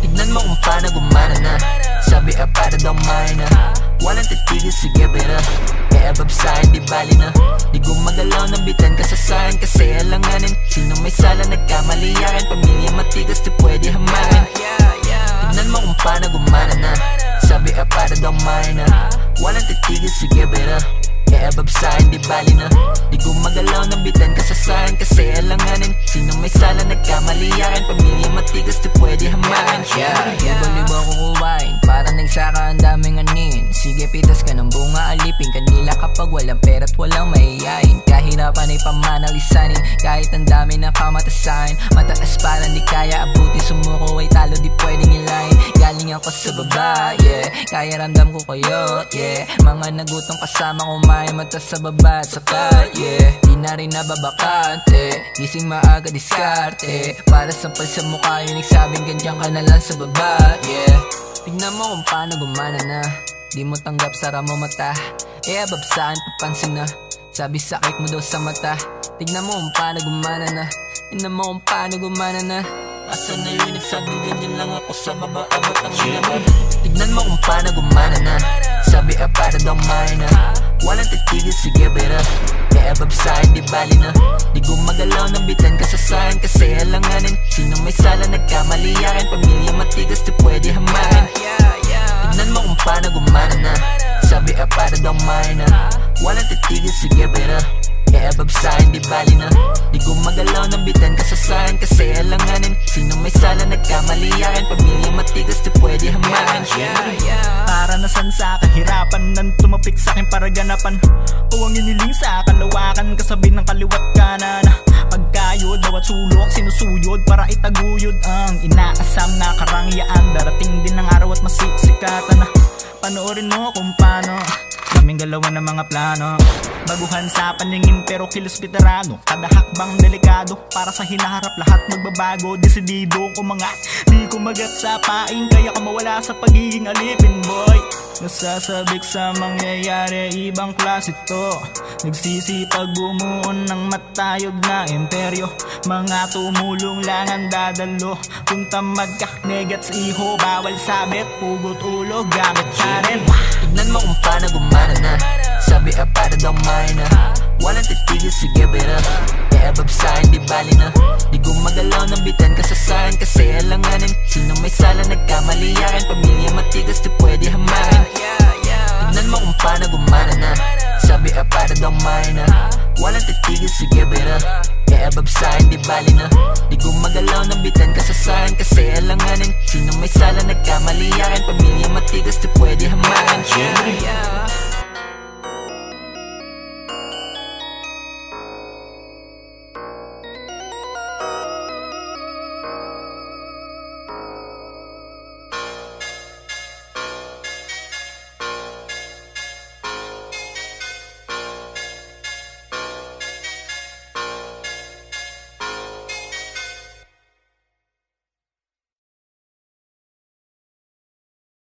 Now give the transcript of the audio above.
Tignan mo kung paano gumana na. Sabi ah para daw mine na. Walang titigil sige pero Kaya bab sa'kin di bali na. Di gumagalaw ng bitan ka sa sa'kin Kasi alanganin. Sino may sala nagkamali akin Pamilya matigas di pwede hamakin Tignan mo kung paano gumana na. Sabi ah para daw mine na. Walang titigil sige pero kaya bab sa'kin di bali na. Di gumagalaw ng bitan ka sa sa'kin Kasi alanganin Sino may sala? Nagkamali akin Pamilya matigas di pwede hamakin Yeah, yeah. Libo ko kuwain Para nagsaka ang daming anin. Sige pitas ka ng bunga alipin Kanila kapag walang pera't walang mahihayin Kahirapan ay pamanalisanin Kahit ang dami ng kamatasain Mataas parang di kaya abuti Sumuko ay talo di Galing ako sa baba, yeah. Kaya ramdam ko kayo, yeah. Mga nagutong kasama kumain Mata sa baba at sapat, yeah. Di na rin nababakante Gising maaga diskarte. Para sampal sa mukha yung nagsabing Ganyan ka na sa baba, yeah. Tignan mo kung paano gumana na. Di mo tanggap, sara mo mata. Eh abab saan papansin na? Sabi sakit mo daw sa mata. Tignan mo kung paano gumana na. Tignan mo kung paano gumana na Asa na yun nagsabing ganyan lang ako sa baba Abot ang naman Tignan mo kung paano gumana na. Sabi ah para daw mine na? Walang titigil sige pero Kaya bab sa'kin di bali na. Di gumagalaw ng bitan ka sa sa'kin Kasi alanganin. Sino may sala nagkamali akin Pamilya matigas di pwede kaya bab sa'kin di bali na. Di gumagalaw ng bitan ka sa sa'kin Kasi alanganin. Sino may sala nagkamali akin Pamilya matigas di pwede hamakin Para nasan sa kahirapan Nang tumapik sa akin para ganapan. O ang iniling sa kalawakan Kasabi ng kaliwat kanan. Pagkayod, bawat sulok sinusuyod Para itaguyod ang inaasam na karangyaan. Darating din ang araw at masisikatan. Panoorin mo kung paano Daming galawan ng mga plano. Baguhan sa paningin pero kilos veterano. Kada hakbang delikado Para sa hinaharap lahat magbabago. Desidido umangat Di kumagat sa paing Kaya ka mawala sa pagiging alipin boy Nasasabik sa mangyayari Ibang klase to. Nagsisipag bumuon ng matayog na imperyo. Mga tumulong lang ang dadalo. Kung tamad ka, negats iho Bawal sabit, pugot ulo, gamit pa rin. Tignan mo kung paano gumana na. Sabi ah para daw na. Walang titigil sige pero Kaya bab sa'kin di bali na. Di gumagalaw ng bitan ka sa sa'kin Kasi alanganin. Sino may sala nagkamali akin Pamilya pero Kaya bab sa'kin di bali na. Di gumagalaw ng bitan ka sa sa'kin Kasi alanganin Sino may sala? Nagkamali akin Pamilya